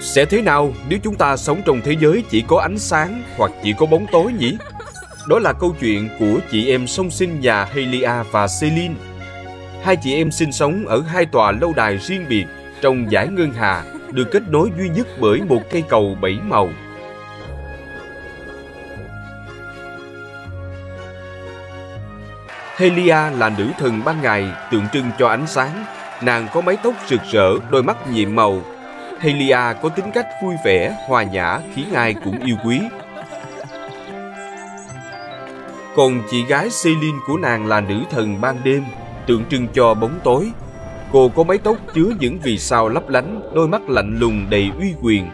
Sẽ thế nào nếu chúng ta sống trong thế giới chỉ có ánh sáng hoặc chỉ có bóng tối nhỉ? Đó là câu chuyện của chị em song sinh nhà Helia và Celine. Hai chị em sinh sống ở hai tòa lâu đài riêng biệt trong giải ngân hà được kết nối duy nhất bởi một cây cầu bảy màu. Helia là nữ thần ban ngày tượng trưng cho ánh sáng. Nàng có mái tóc rực rỡ, đôi mắt nhiệm màu. Helia có tính cách vui vẻ, hòa nhã khiến ai cũng yêu quý. Còn chị gái Celine của nàng là nữ thần ban đêm, tượng trưng cho bóng tối. Cô có mái tóc chứa những vì sao lấp lánh, đôi mắt lạnh lùng đầy uy quyền.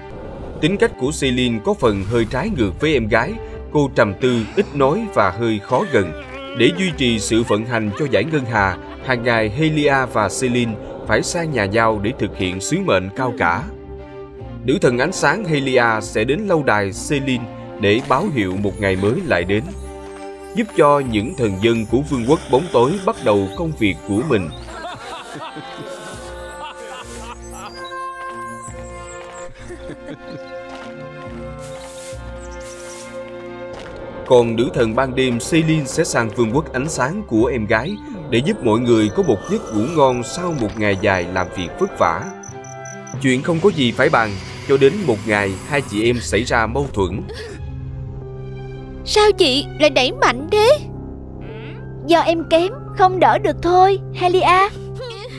Tính cách của Celine có phần hơi trái ngược với em gái, cô trầm tư, ít nói và hơi khó gần. Để duy trì sự vận hành cho giải ngân hà, hàng ngày Helia và Celine phải sang nhà giao để thực hiện sứ mệnh cao cả. Nữ thần ánh sáng Helia sẽ đến lâu đài Celine để báo hiệu một ngày mới lại đến, giúp cho những thần dân của vương quốc bóng tối bắt đầu công việc của mình. Còn nữ thần ban đêm Celine sẽ sang vương quốc ánh sáng của em gái để giúp mọi người có một giấc ngủ ngon sau một ngày dài làm việc vất vả. Chuyện không có gì phải bàn, cho đến một ngày hai chị em xảy ra mâu thuẫn. Sao chị lại đẩy mạnh thế? Do em kém, không đỡ được thôi, Helia.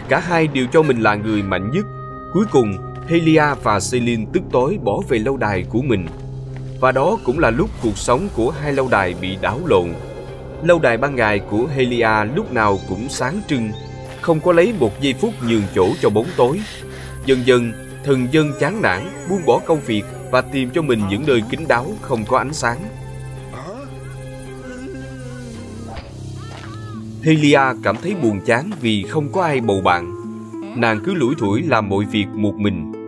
Cả hai đều cho mình là người mạnh nhất. Cuối cùng, Helia và Celine tức tối bỏ về lâu đài của mình. Và đó cũng là lúc cuộc sống của hai lâu đài bị đảo lộn. Lâu đài ban ngày của Helia lúc nào cũng sáng trưng, không có lấy một giây phút nhường chỗ cho bóng tối. Dần dần, thần dân chán nản, buông bỏ công việc và tìm cho mình những nơi kín đáo không có ánh sáng. Helia cảm thấy buồn chán vì không có ai bầu bạn. Nàng cứ lủi thủi làm mọi việc một mình.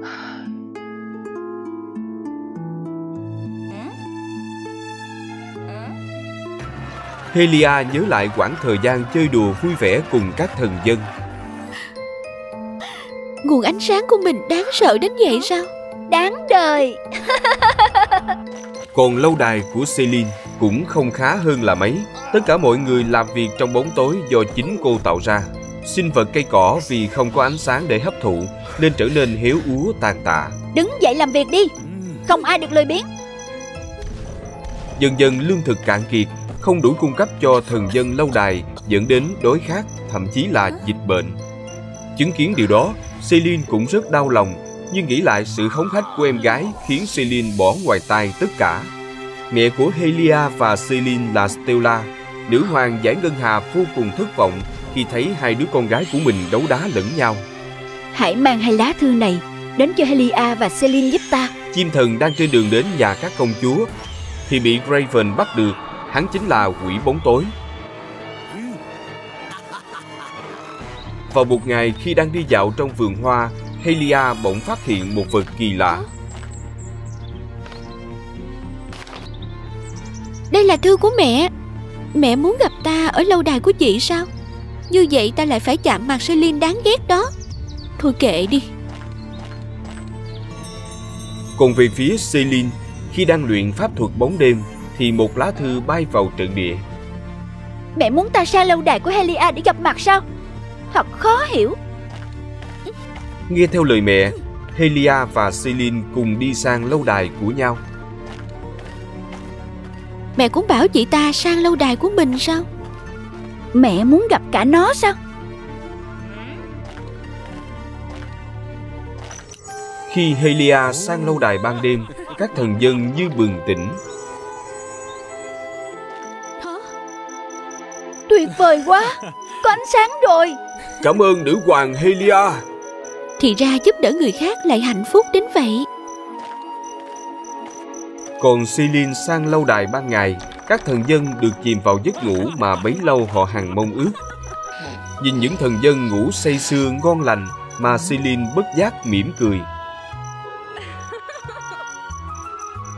Helia nhớ lại quãng thời gian chơi đùa vui vẻ cùng các thần dân. Nguồn ánh sáng của mình đáng sợ đến vậy sao? Đáng đời. Còn lâu đài của Celine cũng không khá hơn là mấy. Tất cả mọi người làm việc trong bóng tối do chính cô tạo ra. Sinh vật cây cỏ vì không có ánh sáng để hấp thụ nên trở nên héo úa tàn tạ. Đứng dậy làm việc đi. Không ai được lười biếng. Dần dần lương thực cạn kiệt, không đủ cung cấp cho thần dân lâu đài dẫn đến đói khát, thậm chí là dịch bệnh. Chứng kiến điều đó, Celine cũng rất đau lòng, nhưng nghĩ lại sự hống hách của em gái khiến Celine bỏ ngoài tai tất cả. Mẹ của Helia và Celine là Stella, nữ hoàng giải ngân hà vô cùng thất vọng khi thấy hai đứa con gái của mình đấu đá lẫn nhau. Hãy mang hai lá thư này đến cho Helia và Celine giúp ta. Chim thần đang trên đường đến nhà các công chúa thì bị Raven bắt được, hắn chính là quỷ bóng tối. Vào một ngày khi đang đi dạo trong vườn hoa, Helia bỗng phát hiện một vật kỳ lạ. Đây là thư của mẹ Mẹ muốn gặp ta ở lâu đài của chị sao Như vậy ta lại phải chạm mặt Celine đáng ghét đó Thôi kệ đi Còn về phía Celine, khi đang luyện pháp thuật bóng đêm, thì một lá thư bay vào trận địa. Mẹ muốn ta sang lâu đài của Helia để gặp mặt sao? Thật khó hiểu. Nghe theo lời mẹ, Helia và Celine cùng đi sang lâu đài của nhau. Mẹ cũng bảo chị ta sang lâu đài của mình sao Mẹ muốn gặp cả nó sao? Khi Helia sang lâu đài ban đêm, các thần dân như bừng tỉnh. Tuyệt vời quá, có ánh sáng rồi. Cảm ơn nữ hoàng Helia. Thì ra giúp đỡ người khác lại hạnh phúc đến vậy Còn Celine sang lâu đài ban ngày, các thần dân được chìm vào giấc ngủ mà bấy lâu họ hằng mong ước. Nhìn những thần dân ngủ say sưa ngon lành mà Celine bất giác mỉm cười.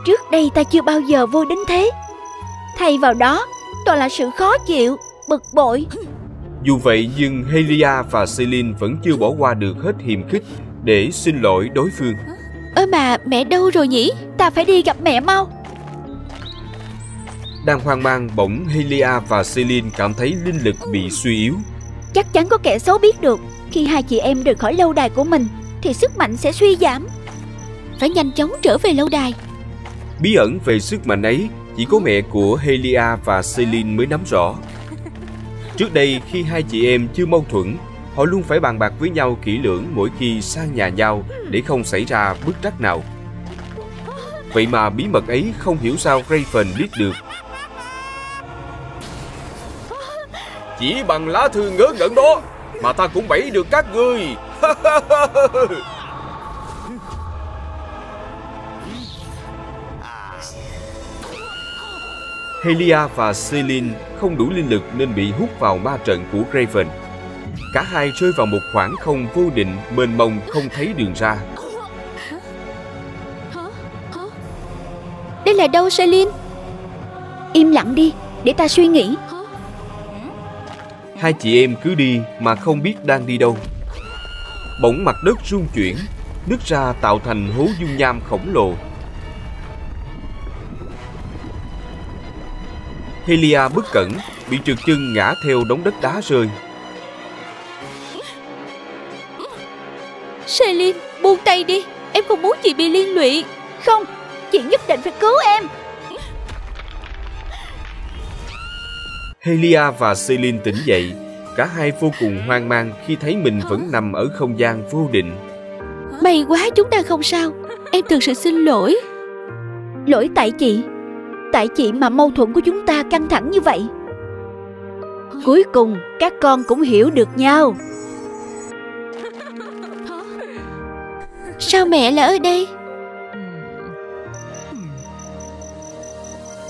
Trước đây ta chưa bao giờ vui đến thế. Thay vào đó, toàn là sự khó chịu, bực bội. Dù vậy nhưng Helia và Celine vẫn chưa bỏ qua được hết hiềm khích để xin lỗi đối phương. Ơ mà mẹ đâu rồi nhỉ Ta phải đi gặp mẹ mau Đang hoang mang bỗng Helia và Celine cảm thấy linh lực bị suy yếu Chắc chắn có kẻ xấu biết được Khi hai chị em rời khỏi lâu đài của mình Thì sức mạnh sẽ suy giảm Phải nhanh chóng trở về lâu đài Bí ẩn về sức mạnh ấy chỉ có mẹ của Helia và Celine mới nắm rõ. Trước đây khi hai chị em chưa mâu thuẫn, họ luôn phải bàn bạc với nhau kỹ lưỡng mỗi khi sang nhà nhau để không xảy ra bức trắc nào. Vậy mà bí mật ấy không hiểu sao Raven biết được. Chỉ bằng lá thư ngớ ngẩn đó mà ta cũng bẫy được các ngươi. Helia và Celine không đủ linh lực nên bị hút vào ma trận của Raven. Cả hai rơi vào một khoảng không vô định, mênh mông không thấy đường ra. Đây là đâu Celine Im lặng đi để ta suy nghĩ Hai chị em cứ đi mà không biết đang đi đâu. Bỗng mặt đất rung chuyển, nứt ra tạo thành hố dung nham khổng lồ. Helia bất cẩn, bị trượt chân ngã theo đống đất đá rơi. Celine buông tay đi. Em không muốn chị bị liên lụy. Không Chị nhất định phải cứu em. Helia và Celine tỉnh dậy, cả hai vô cùng hoang mang khi thấy mình vẫn nằm ở không gian vô định. May quá chúng ta không sao. Em thực sự xin lỗi. Lỗi tại chị Tại chị mà mâu thuẫn của chúng ta căng thẳng như vậy Cuối cùng các con cũng hiểu được nhau Sao mẹ lại ở đây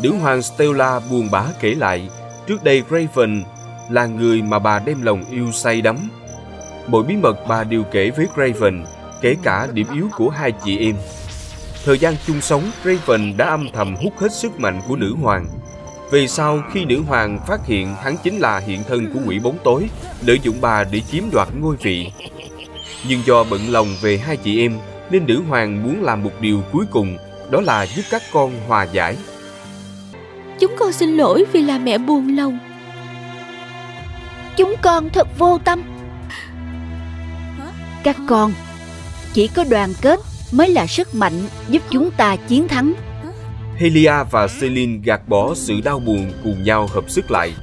Nữ hoàng Stella buồn bã kể lại, trước đây Raven là người mà bà đem lòng yêu say đắm. Mọi bí mật bà đều kể với Raven, kể cả điểm yếu của hai chị em. Thời gian chung sống, Raven đã âm thầm hút hết sức mạnh của nữ hoàng. Về sau, khi nữ hoàng phát hiện hắn chính là hiện thân của quỷ bóng tối, lợi dụng bà để chiếm đoạt ngôi vị. Nhưng do bận lòng về hai chị em, nên nữ hoàng muốn làm một điều cuối cùng, đó là giúp các con hòa giải. Chúng con xin lỗi vì là mẹ buồn lòng Chúng con thật vô tâm Các con Chỉ có đoàn kết mới là sức mạnh giúp chúng ta chiến thắng Helia và Celine gạt bỏ sự đau buồn cùng nhau hợp sức lại.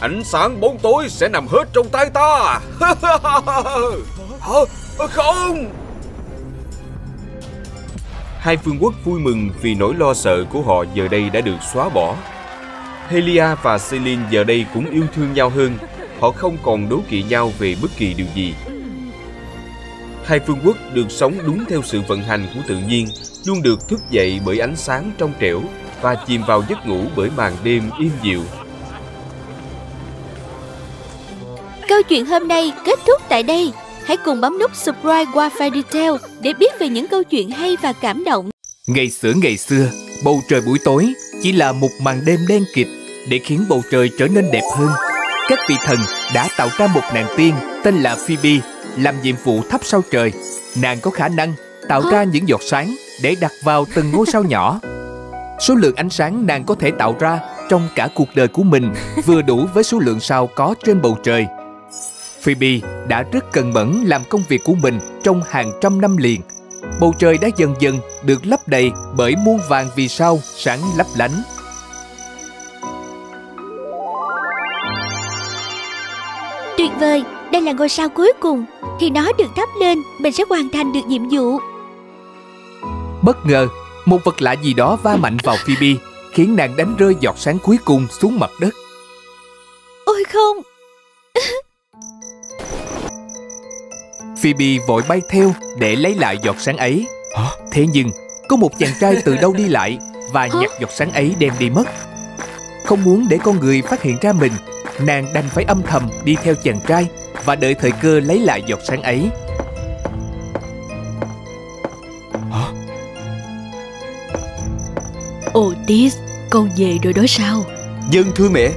Ánh sáng bóng tối sẽ nằm hết trong tay ta. Hả? Không! Hai phương quốc vui mừng vì nỗi lo sợ của họ giờ đây đã được xóa bỏ. Helia và Celine giờ đây cũng yêu thương nhau hơn. Họ không còn đố kỵ nhau về bất kỳ điều gì. Hai phương quốc được sống đúng theo sự vận hành của tự nhiên, luôn được thức dậy bởi ánh sáng trong trẻo và chìm vào giấc ngủ bởi màn đêm im dịu. Câu chuyện hôm nay kết thúc tại đây Hãy cùng bấm nút subscribe qua Fairy Tail Để biết về những câu chuyện hay và cảm động Ngày xưa ngày xưa, bầu trời buổi tối chỉ là một màn đêm đen kịt để khiến bầu trời trở nên đẹp hơn. Các vị thần đã tạo ra một nàng tiên tên là Phoebe làm nhiệm vụ thắp sao trời. Nàng có khả năng tạo ra những giọt sáng để đặt vào từng ngôi sao nhỏ. Số lượng ánh sáng nàng có thể tạo ra trong cả cuộc đời của mình vừa đủ với số lượng sao có trên bầu trời. Phoebe đã rất cần mẫn làm công việc của mình trong hàng trăm năm liền. Bầu trời đã dần dần được lấp đầy bởi muôn vàng vì sao sáng lấp lánh. Vời, đây là ngôi sao cuối cùng Khi nó được thắp lên, mình sẽ hoàn thành được nhiệm vụ Bất ngờ, một vật lạ gì đó va mạnh vào Phoebe, khiến nàng đánh rơi giọt sáng cuối cùng xuống mặt đất. Ôi không, Phoebe vội bay theo để lấy lại giọt sáng ấy. Thế nhưng, có một chàng trai từ đâu đi lại và nhặt giọt sáng ấy đem đi mất. Không muốn để con người phát hiện ra mình, nàng đành phải âm thầm đi theo chàng trai và đợi thời cơ lấy lại giọt sáng ấy. Otis, con về rồi đó sao Dân thưa mẹ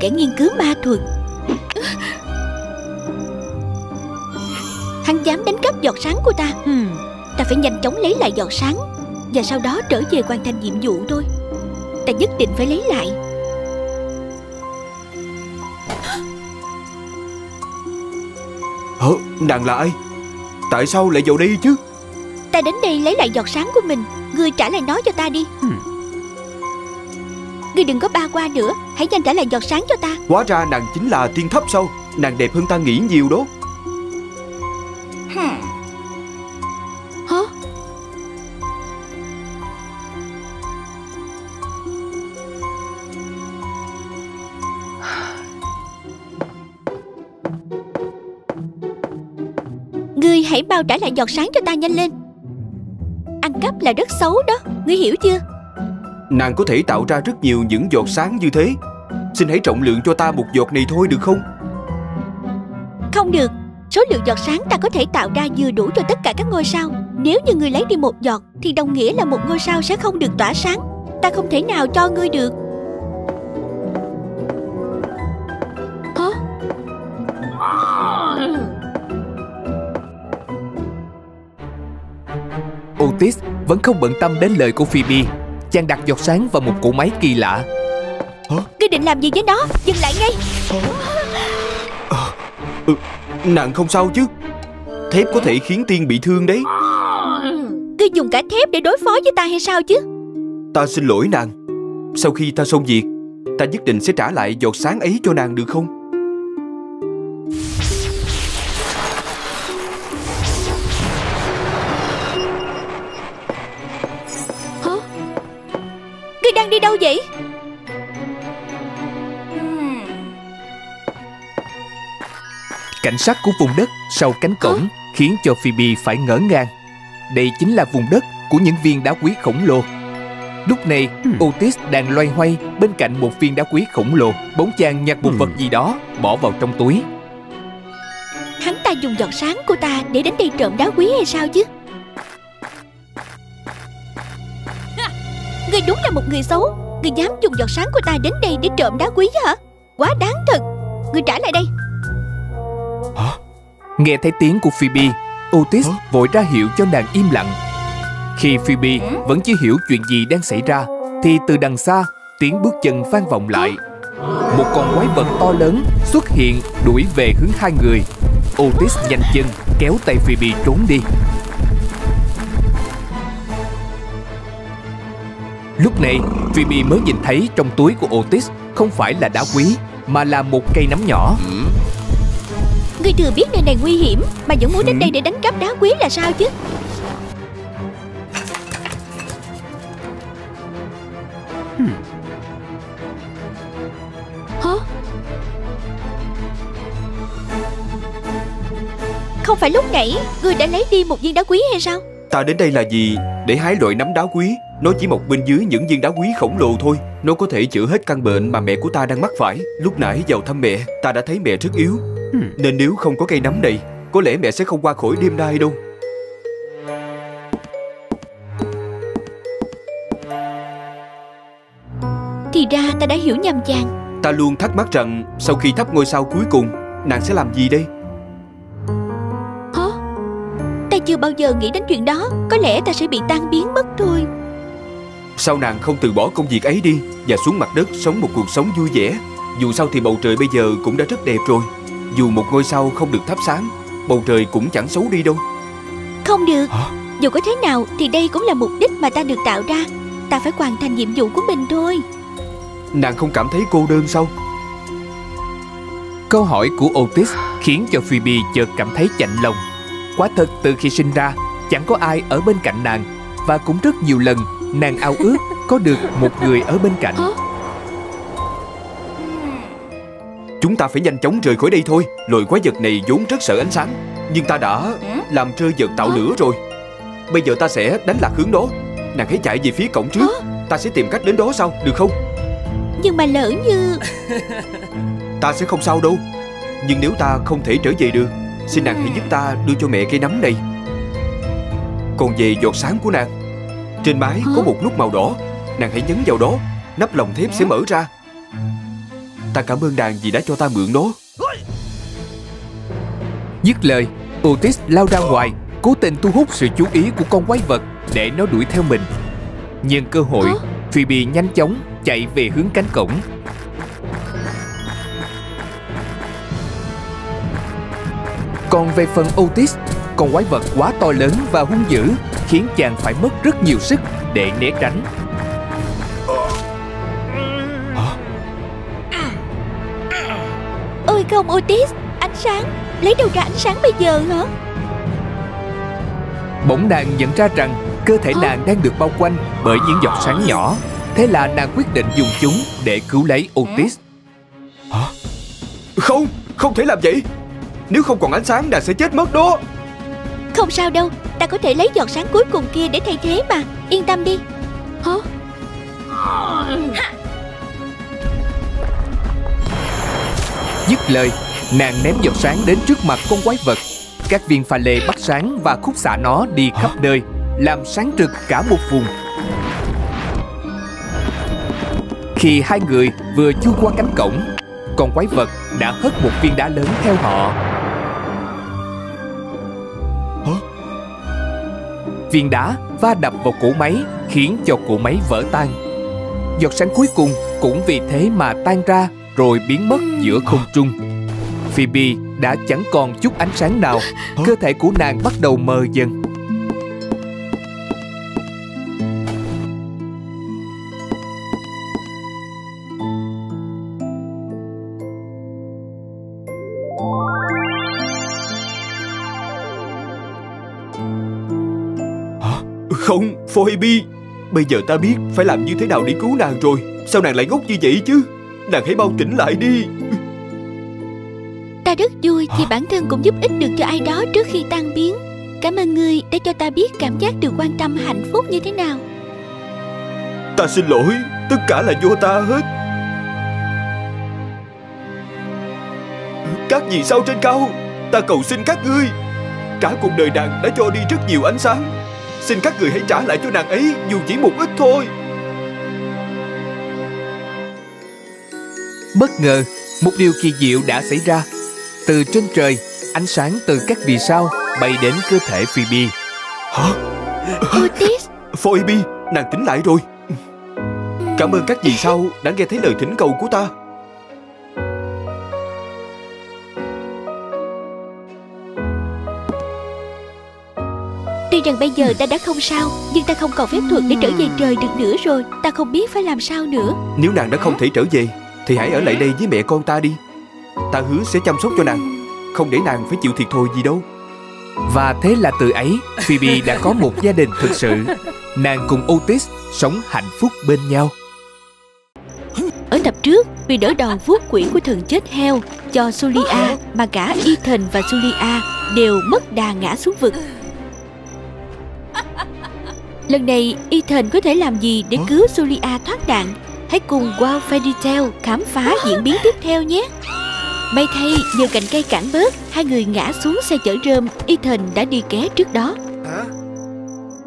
kẻ nghiên cứu ma thuật Hắn dám đánh cắp giọt sáng của ta hmm. Ta phải nhanh chóng lấy lại giọt sáng Và sau đó trở về hoàn thành nhiệm vụ thôi Ta nhất định phải lấy lại Hả? Nàng là ai? Tại sao lại vào đây chứ? Ta đến đây lấy lại giọt sáng của mình Ngươi trả lại nó cho ta đi hmm. Ngươi đừng có ba qua nữa Hãy nhanh trả lại giọt sáng cho ta. Hóa ra nàng chính là tiên thấp sao Nàng đẹp hơn ta nghĩ nhiều đó. Hả? Ngươi hãy bao trả lại giọt sáng cho ta nhanh lên. Ăn cắp là rất xấu đó. Ngươi hiểu chưa? Nàng có thể tạo ra rất nhiều những giọt sáng như thế Xin hãy trọng lượng cho ta một giọt này thôi được không? Không được. Số lượng giọt sáng ta có thể tạo ra vừa đủ cho tất cả các ngôi sao. Nếu như ngươi lấy đi một giọt Thì đồng nghĩa là một ngôi sao sẽ không được tỏa sáng. Ta không thể nào cho ngươi được. Hả? Otis vẫn không bận tâm đến lời của Phoebe. Chàng đặt giọt sáng vào một cỗ máy kỳ lạ Hả? Ngươi định làm gì với nó? Dừng lại ngay. À, ừ, Nàng không sao chứ? Thép có thể khiến tiên bị thương đấy. Ngươi dùng cả thép để đối phó với ta hay sao chứ? Ta xin lỗi nàng. Sau khi ta xong việc Ta nhất định sẽ trả lại giọt sáng ấy cho nàng được không? Đang đi đâu vậy Cảnh sắc của vùng đất sau cánh cổng khiến cho Phoebe phải ngỡ ngàng. Đây chính là vùng đất của những viên đá quý khổng lồ. Lúc này, Otis đang loay hoay bên cạnh một viên đá quý khổng lồ. Bóng chàng nhặt một vật gì đó bỏ vào trong túi. Hắn ta dùng giọt sáng của ta để đến đây trộm đá quý hay sao chứ? Ngươi đúng là một người xấu Ngươi dám dùng giọt sáng của ta đến đây để trộm đá quý hả Quá đáng thật Ngươi trả lại đây Hả? Nghe thấy tiếng của Phoebe Otis Hả? vội ra hiệu cho nàng im lặng Khi Phoebe ừ? vẫn chưa hiểu chuyện gì đang xảy ra Thì từ đằng xa Tiếng bước chân vang vọng lại Một con quái vật to lớn xuất hiện đuổi về hướng hai người Otis nhanh chân kéo tay Phoebe trốn đi Lúc này, Phoebe mới nhìn thấy trong túi của Otis không phải là đá quý, mà là một cây nắm nhỏ. Ngươi thừa biết nơi này nguy hiểm, mà vẫn muốn đến ừ. đây để đánh cắp đá quý là sao chứ? Hmm. Hả? Không phải lúc nãy Ngươi đã lấy đi một viên đá quý hay sao Ta đến đây là gì Để hái loại nắm đá quý nó chỉ mọc bên dưới những viên đá quý khổng lồ thôi Nó có thể chữa hết căn bệnh mà mẹ của ta đang mắc phải Lúc nãy vào thăm mẹ Ta đã thấy mẹ rất yếu. Nên nếu không có cây nấm này Có lẽ mẹ sẽ không qua khỏi đêm nay đâu. Thì ra ta đã hiểu nhầm chàng. Ta luôn thắc mắc rằng Sau khi thắp ngôi sao cuối cùng Nàng sẽ làm gì đây? Hả? Ta chưa bao giờ nghĩ đến chuyện đó. Có lẽ ta sẽ bị tan biến mất thôi Sao nàng không từ bỏ công việc ấy đi Và xuống mặt đất sống một cuộc sống vui vẻ? Dù sao thì bầu trời bây giờ cũng đã rất đẹp rồi Dù một ngôi sao không được thắp sáng Bầu trời cũng chẳng xấu đi đâu. Không được. Hả? Dù có thế nào thì đây cũng là mục đích mà ta được tạo ra. Ta phải hoàn thành nhiệm vụ của mình thôi. Nàng không cảm thấy cô đơn sao? Câu hỏi của Otis khiến cho Phoebe chợt cảm thấy chạnh lòng. Quả thật từ khi sinh ra Chẳng có ai ở bên cạnh nàng. Và cũng rất nhiều lần Nàng ao ước có được một người ở bên cạnh Chúng ta phải nhanh chóng rời khỏi đây thôi. Loài quái vật này vốn rất sợ ánh sáng Nhưng ta đã làm rơi vật tạo lửa rồi. Bây giờ ta sẽ đánh lạc hướng đó. Nàng hãy chạy về phía cổng trước. Ta sẽ tìm cách đến đó sau, được không? Nhưng mà lỡ như Ta sẽ không sao đâu. Nhưng nếu ta không thể trở về được Xin nàng hãy giúp ta đưa cho mẹ cây nấm này. Còn về giọt sáng của nàng Trên mái có một nút màu đỏ. Nàng hãy nhấn vào đó Nắp lồng thép sẽ mở ra Ta cảm ơn nàng vì đã cho ta mượn nó Dứt lời, Otis lao ra ngoài, cố tình thu hút sự chú ý của con quái vật để nó đuổi theo mình. Nhân cơ hội? Phoebe nhanh chóng chạy về hướng cánh cổng. Còn về phần Otis, con quái vật quá to lớn và hung dữ khiến chàng phải mất rất nhiều sức để né tránh. Không Otis? Ánh sáng? Lấy đâu ra ánh sáng bây giờ hả? Bỗng nàng nhận ra rằng cơ thể Hả? nàng đang được bao quanh bởi những giọt sáng nhỏ. Thế là nàng quyết định dùng chúng để cứu lấy Otis. Không, không thể làm vậy. Nếu không còn ánh sáng nàng sẽ chết mất đó. Không sao đâu Ta có thể lấy giọt sáng cuối cùng kia để thay thế mà. Yên tâm đi. Hả Dứt lời, nàng ném giọt sáng đến trước mặt con quái vật. Các viên pha lê bắt sáng và khúc xạ nó đi khắp nơi, làm sáng rực cả một vùng. Khi hai người vừa chui qua cánh cổng, con quái vật đã hất một viên đá lớn theo họ. Viên đá va đập vào cỗ máy khiến cho cỗ máy vỡ tan. Giọt sáng cuối cùng cũng vì thế mà tan ra rồi biến mất giữa không trung. Phoebe đã chẳng còn chút ánh sáng nào, cơ thể của nàng bắt đầu mờ dần. Không, Phoebe. Bây giờ ta biết phải làm như thế nào để cứu nàng rồi. Sao nàng lại ngốc như vậy chứ Nàng hãy mau tỉnh lại đi. Ta rất vui thì bản thân cũng giúp ích được cho ai đó trước khi tan biến. Cảm ơn ngươi đã cho ta biết cảm giác được quan tâm hạnh phúc như thế nào. Ta xin lỗi Tất cả là do ta hết. Các vì sao trên cao Ta cầu xin các ngươi. Cả cuộc đời nàng đã cho đi rất nhiều ánh sáng. Xin các người hãy trả lại cho nàng ấy Dù chỉ một ít thôi Bất ngờ, một điều kỳ diệu đã xảy ra. Từ trên trời, ánh sáng từ các vì sao bay đến cơ thể Phoebe. Hả? Otis Phoebe, nàng tỉnh lại rồi Cảm ơn các vì sao đã nghe thấy lời thỉnh cầu của ta Tuy rằng bây giờ ta đã không sao Nhưng ta không còn phép thuật để trở về trời được nữa rồi Ta không biết phải làm sao nữa Nếu nàng đã không thể trở về Thì hãy ở lại đây với mẹ con ta đi. Ta hứa sẽ chăm sóc cho nàng. Không để nàng phải chịu thiệt thòi gì đâu. Và thế là từ ấy, Phoebe đã có một gia đình thực sự. Nàng cùng Otis sống hạnh phúc bên nhau. Ở tập trước Vì đỡ đòn vuốt quỷ của thần chết heo Cho Julia Mà cả Ethan và Julia Đều mất đà ngã xuống vực. Lần này Ethan có thể làm gì để cứu Julia thoát nạn Hãy cùng Wow Fairy Tale khám phá diễn biến tiếp theo nhé. May thay nhờ cành cây cản bớt Hai người ngã xuống xe chở rơm Ethan đã đi ké trước đó.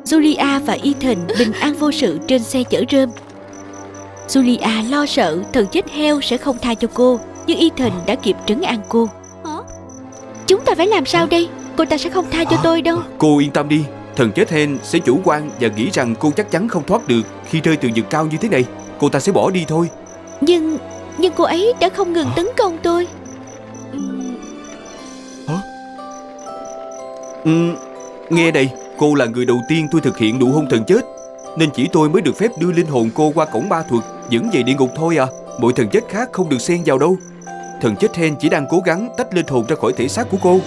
Julia và Ethan bình an vô sự trên xe chở rơm. Julia lo sợ thần chết heo sẽ không tha cho cô Nhưng Ethan đã kịp trấn an cô. Chúng ta phải làm sao đây? Cô ta sẽ không tha cho tôi đâu. Cô yên tâm đi. Thần chết hen sẽ chủ quan và nghĩ rằng cô chắc chắn không thoát được Khi rơi từ vực cao như thế này Cô ta sẽ bỏ đi thôi. Nhưng Nhưng cô ấy đã không ngừng tấn công tôi. Ừm, Nghe đây Cô là người đầu tiên tôi thực hiện nụ hôn thần chết Nên chỉ tôi mới được phép đưa linh hồn cô qua cổng ma thuật Dẫn về địa ngục thôi à. Mọi thần chết khác không được xen vào đâu. Thần chết hen chỉ đang cố gắng tách linh hồn ra khỏi thể xác của cô.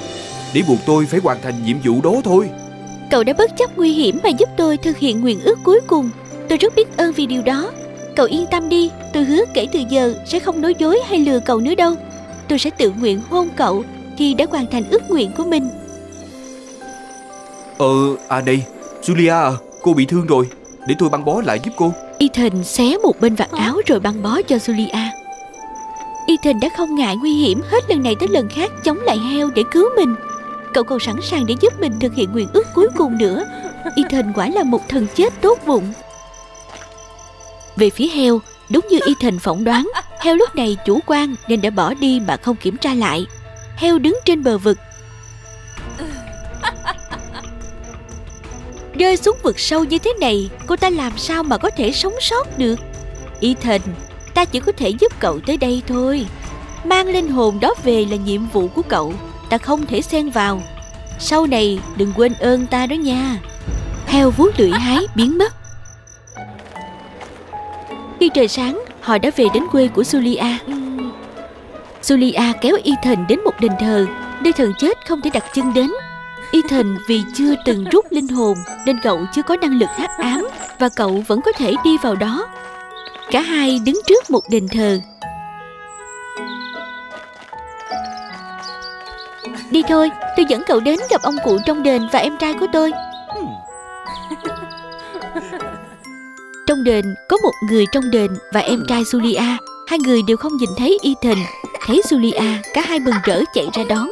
Để buộc tôi phải hoàn thành nhiệm vụ đó thôi. Cậu đã bất chấp nguy hiểm mà giúp tôi thực hiện nguyện ước cuối cùng. Tôi rất biết ơn vì điều đó Cậu yên tâm đi Tôi hứa kể từ giờ sẽ không nói dối hay lừa cậu nữa đâu. Tôi sẽ tự nguyện hôn cậu Khi đã hoàn thành ước nguyện của mình. Ờ, à đây Julia à, cô bị thương rồi. Để tôi băng bó lại giúp cô. Ethan xé một bên vạt áo rồi băng bó cho Julia. Ethan đã không ngại nguy hiểm hết lần này tới lần khác chống lại heo để cứu mình. Cậu còn sẵn sàng để giúp mình thực hiện nguyện ước cuối cùng nữa. Ethan quả là một thần chết tốt bụng Về phía heo, đúng như Ethan phỏng đoán Heo lúc này chủ quan nên đã bỏ đi mà không kiểm tra lại. Heo đứng trên bờ vực. Rơi xuống vực sâu như thế này, cô ta làm sao mà có thể sống sót được? Ethan, ta chỉ có thể giúp cậu tới đây thôi. Mang linh hồn đó về là nhiệm vụ của cậu, ta không thể xen vào. Sau này đừng quên ơn ta đó nha. Heo vuốt lưỡi hái biến mất. Khi trời sáng, họ đã về đến quê của Julia. Julia kéo Ethan đến một đền thờ, nơi thần chết không thể đặt chân đến. Ethan vì chưa từng rút linh hồn nên cậu chưa có năng lực hắc ám và cậu vẫn có thể đi vào đó. Cả hai đứng trước một đền thờ. Đi thôi, tôi dẫn cậu đến gặp ông cụ trong đền và em trai của tôi. Đền có một người trong đền và em trai Julia. Hai người đều không nhìn thấy Ethan. Thấy Julia, cả hai mừng rỡ chạy ra đón.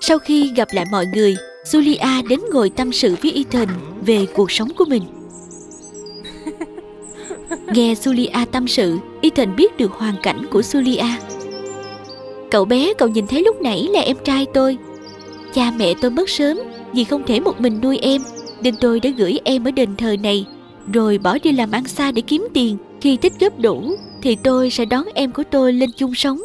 Sau khi gặp lại mọi người, Julia đến ngồi tâm sự với Ethan về cuộc sống của mình. Nghe Julia tâm sự, Ethan biết được hoàn cảnh của Julia. Cậu bé cậu nhìn thấy lúc nãy là em trai tôi. Cha mẹ tôi mất sớm vì không thể một mình nuôi em, nên tôi đã gửi em ở đền thờ này, rồi bỏ đi làm ăn xa để kiếm tiền. Khi tích góp đủ, thì tôi sẽ đón em của tôi lên chung sống.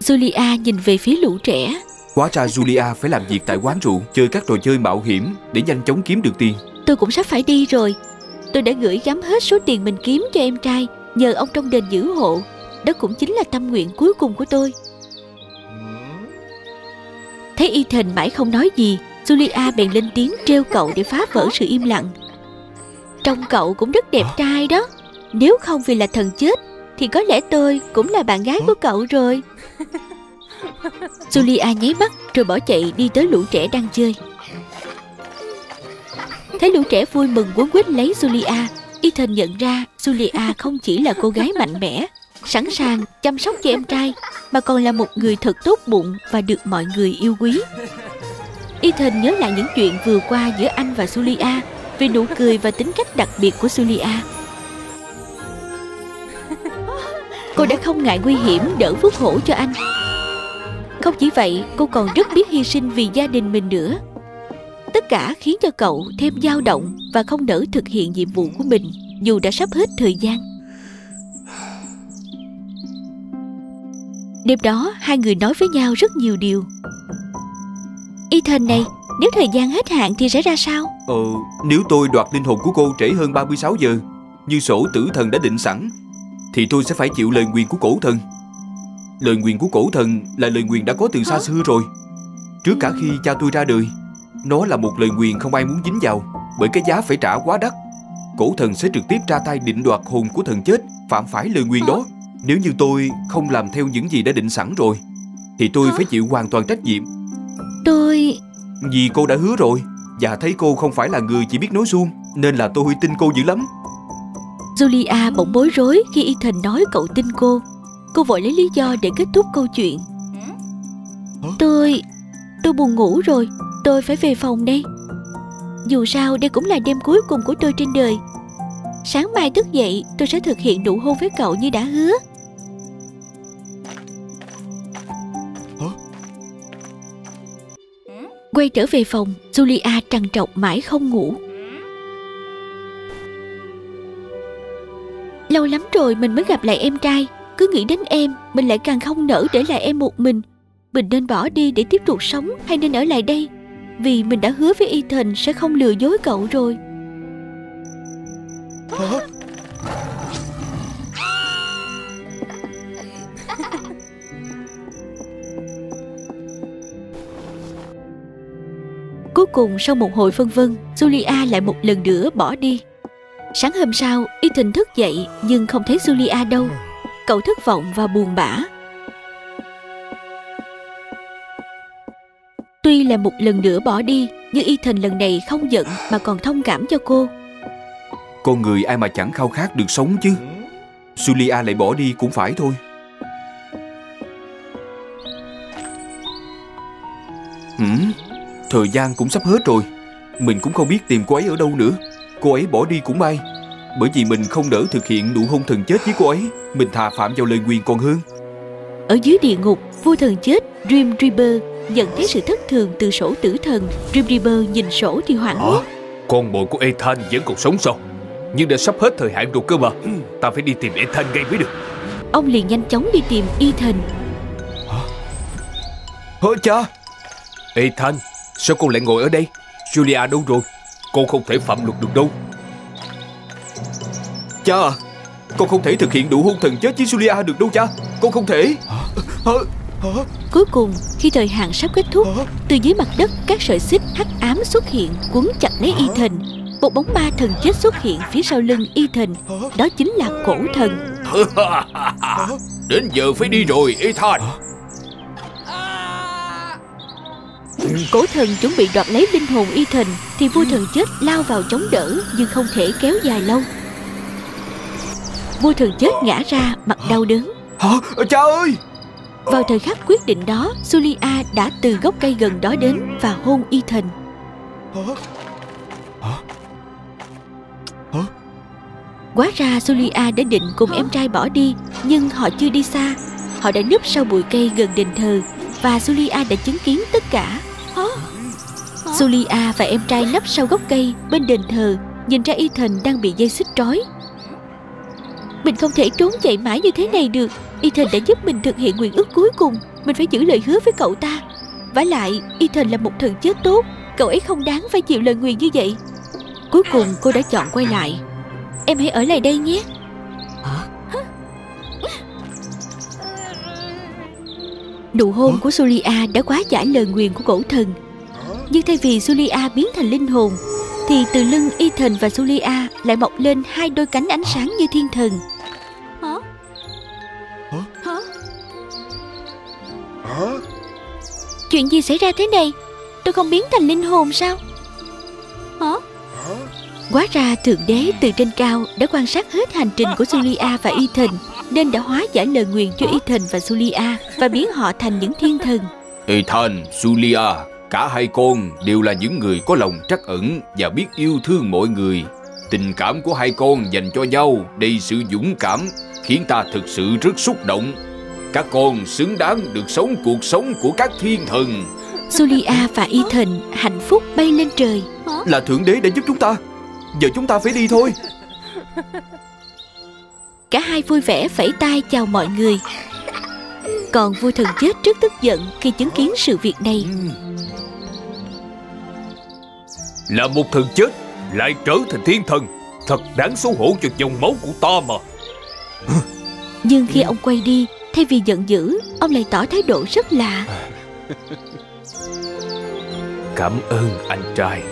Julia nhìn về phía lũ trẻ, Hóa ra Julia phải làm việc tại quán rượu, chơi các trò chơi mạo hiểm để nhanh chóng kiếm được tiền. Tôi cũng sắp phải đi rồi Tôi đã gửi gắm hết số tiền mình kiếm cho em trai Nhờ ông trong đền giữ hộ Đó cũng chính là tâm nguyện cuối cùng của tôi Thấy Ethan mãi không nói gì Julia bèn lên tiếng trêu cậu để phá vỡ sự im lặng. Trông cậu cũng rất đẹp trai đó. Nếu không vì là thần chết, Thì có lẽ tôi cũng là bạn gái của cậu rồi. Julia nháy mắt rồi bỏ chạy đi tới lũ trẻ đang chơi. Thấy lũ trẻ vui mừng quấn quýt lấy Julia, Ethan nhận ra Julia không chỉ là cô gái mạnh mẽ, Sẵn sàng chăm sóc cho em trai, Mà còn là một người thật tốt bụng Và được mọi người yêu quý. Ethan nhớ lại những chuyện vừa qua giữa anh và Julia Về nụ cười và tính cách đặc biệt của Julia Cô đã không ngại nguy hiểm đỡ phúc hổ cho anh Không chỉ vậy cô còn rất biết hy sinh vì gia đình mình nữa Tất cả khiến cho cậu thêm dao động và không nỡ thực hiện nhiệm vụ của mình dù đã sắp hết thời gian. Đêm đó, hai người nói với nhau rất nhiều điều. Ethan này, nếu thời gian hết hạn thì sẽ ra sao? Ờ, nếu tôi đoạt linh hồn của cô trễ hơn 36 giờ, như sổ tử thần đã định sẵn, thì tôi sẽ phải chịu lời nguyền của cổ thần. Lời nguyền của cổ thần là lời nguyền đã có từ xa xưa rồi. Trước cả khi cha tôi ra đời, nó là một lời nguyền không ai muốn dính vào Bởi cái giá phải trả quá đắt Cổ thần sẽ trực tiếp ra tay định đoạt hồn của thần chết Phạm phải lời nguyền đó Nếu như tôi không làm theo những gì đã định sẵn rồi Thì tôi phải chịu hoàn toàn trách nhiệm Tôi... Vì cô đã hứa rồi Và thấy cô không phải là người chỉ biết nói suông Nên là tôi tin cô dữ lắm. Julia bỗng bối rối khi Ethan nói cậu tin cô. Cô vội lấy lý do để kết thúc câu chuyện. Tôi... tôi buồn ngủ rồi Tôi phải về phòng đây. Dù sao đây cũng là đêm cuối cùng của tôi trên đời. Sáng mai thức dậy tôi sẽ thực hiện nụ hôn với cậu như đã hứa Quay trở về phòng, Julia trằn trọc mãi không ngủ. Lâu lắm rồi mình mới gặp lại em trai, Cứ nghĩ đến em, Mình lại càng không nỡ để lại em một mình. Mình nên bỏ đi để tiếp tục sống Hay nên ở lại đây? Vì mình đã hứa với Ethan sẽ không lừa dối cậu rồi. Hả? Cùng sau một hồi phân vân Julia lại một lần nữa bỏ đi Sáng hôm sau Ethan thức dậy Nhưng không thấy Julia đâu Cậu thất vọng và buồn bã Tuy là một lần nữa bỏ đi, nhưng Ethan lần này không giận mà còn thông cảm cho cô. Con người ai mà chẳng khao khát được sống chứ. Julia lại bỏ đi cũng phải thôi. Hmm? Thời gian cũng sắp hết rồi. Mình cũng không biết tìm cô ấy ở đâu nữa. Cô ấy bỏ đi cũng may. Bởi vì mình không đỡ thực hiện nụ hôn thần chết với cô ấy Mình thà phạm vào lời nguyền còn hơn Ở dưới địa ngục, vua thần chết Dream Reaper nhận thấy sự thất thường từ sổ tử thần. Dream Reaper nhìn sổ thì hoảng hốt. Con mồi của Ethan vẫn còn sống sao Nhưng đã sắp hết thời hạn rồi cơ mà Ta phải đi tìm Ethan ngay mới được Ông liền nhanh chóng đi tìm Ethan. Hơ cha Ethan Sao con lại ngồi ở đây? Julia đâu rồi? Con không thể phạm luật được đâu. Cha à Con không thể thực hiện nụ hôn thần chết với Julia được đâu cha. Con không thể. Hơ Hơ Cuối cùng, khi thời hạn sắp kết thúc, từ dưới mặt đất các sợi xích hắc ám xuất hiện quấn chặt lấy Ethan. Một bóng ma thần chết xuất hiện phía sau lưng Ethan. Đó chính là cổ thần. Đến giờ phải đi rồi Ethan Cổ thần chuẩn bị đoạt lấy linh hồn Ethan thì vua thần chết lao vào chống đỡ nhưng không thể kéo dài lâu. Vua thần chết ngã ra mặt đau đớn. Hả? Cha ơi! Vào thời khắc quyết định đó, Sulia đã từ gốc cây gần đó đến và hôn Ethan. Quá ra Sulia đã định cùng em trai bỏ đi Nhưng họ chưa đi xa. Họ đã núp sau bụi cây gần đền thờ Và Sulia đã chứng kiến tất cả Sulia và em trai nấp sau gốc cây bên đền thờ Nhìn ra Ethan đang bị dây xích trói. Mình không thể trốn chạy mãi như thế này được. Ethan đã giúp mình thực hiện nguyện ước cuối cùng. Mình phải giữ lời hứa với cậu ta. Vả lại Ethan là một thần chết tốt. Cậu ấy không đáng phải chịu lời nguyền như vậy. Cuối cùng cô đã chọn quay lại. Em hãy ở lại đây nhé. Nụ hôn của Sulia đã quá giải lời nguyền của cổ thần Nhưng thay vì Sulia biến thành linh hồn Thì từ lưng Ethan và Sulia lại mọc lên hai đôi cánh ánh sáng như thiên thần. Chuyện gì xảy ra thế này? Tôi không biến thành linh hồn sao? Hả? Quá ra Thượng Đế từ trên cao đã quan sát hết hành trình của Sulia và Ethan nên đã hóa giải lời nguyền cho Ethan và Sulia và biến họ thành những thiên thần. Ethan, Julia Cả hai con đều là những người có lòng trắc ẩn Và biết yêu thương mọi người Tình cảm của hai con dành cho nhau Đầy sự dũng cảm Khiến ta thực sự rất xúc động Các con xứng đáng được sống cuộc sống của các thiên thần Sulia và Ethan hạnh phúc bay lên trời. Là Thượng Đế đã giúp chúng ta Giờ chúng ta phải đi thôi Cả hai vui vẻ phẩy tay chào mọi người. Còn vua thần chết rất tức giận khi chứng kiến sự việc này. Là một thần chết Lại trở thành thiên thần Thật đáng xấu hổ cho dòng máu của ta mà Nhưng khi ông quay đi, thay vì giận dữ, ông lại tỏ thái độ rất lạ. Cảm ơn anh trai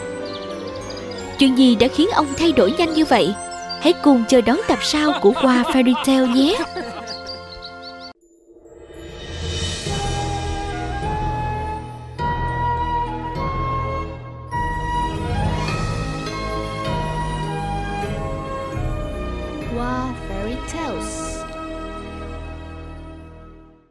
Chuyện gì đã khiến ông thay đổi nhanh như vậy? Hãy cùng chờ đón tập sau của Qua Fairy Tale nhé.